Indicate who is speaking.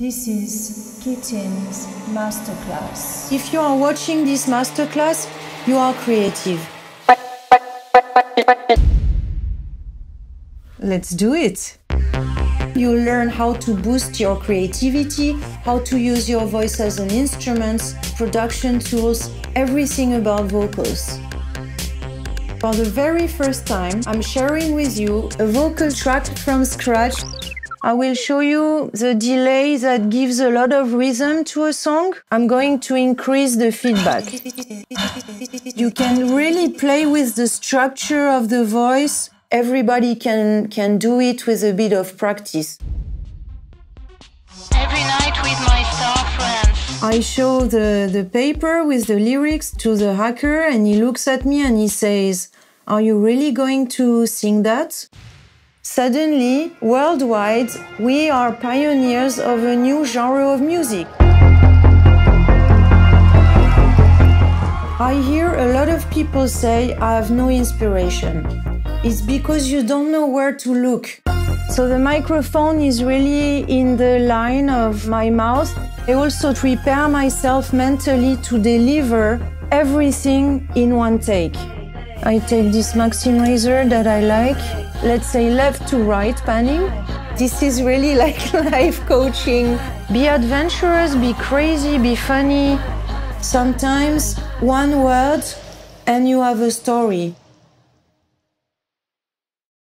Speaker 1: This is Kittin's Masterclass.
Speaker 2: If you are watching this masterclass, you are creative. Let's do it. You learn how to boost your creativity, how to use your voice as an instrument, production tools, everything about vocals. For the very first time, I'm sharing with you a vocal track from scratch. I will show you the delay that gives a lot of rhythm to a song. I'm going to increase the feedback. You can really play with the structure of the voice. Everybody can, can do it with a bit of practice.
Speaker 3: Every night with my star friends.
Speaker 2: I show the, the paper with the lyrics to the hacker, and he looks at me and he says, Are you really going to sing that? Suddenly, worldwide, we are pioneers of a new genre of music. I hear a lot of people say, I have no inspiration. It's because you don't know where to look. So the microphone is really in the line of my mouth. I also prepare myself mentally to deliver everything in one take. I take this Maxim razor that I like, let's say left to right panning. This is really like life coaching. Be adventurous, be crazy, be funny. Sometimes one word and you have a story.